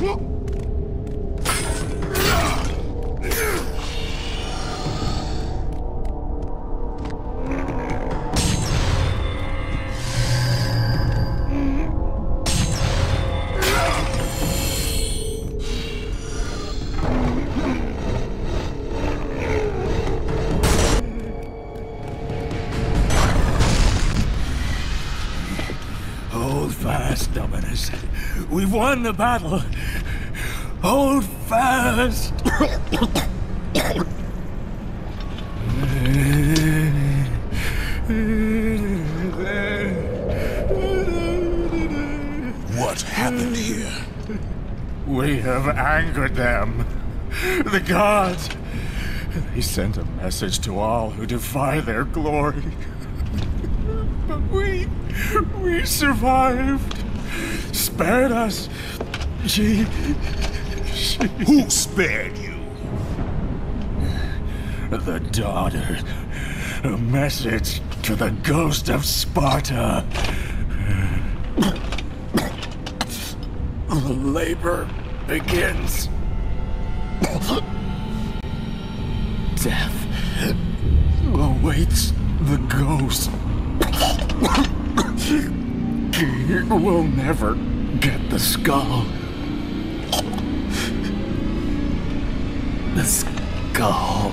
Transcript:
我 We've won the battle. Hold fast. What happened here? We have angered them. The gods. They sent a message to all who defy their glory. But we. we survived. Spared us. She. she. Who spared you? The daughter. A message to the ghost of Sparta. The labor begins. Death awaits the ghost. We'll never get the skull. The skull.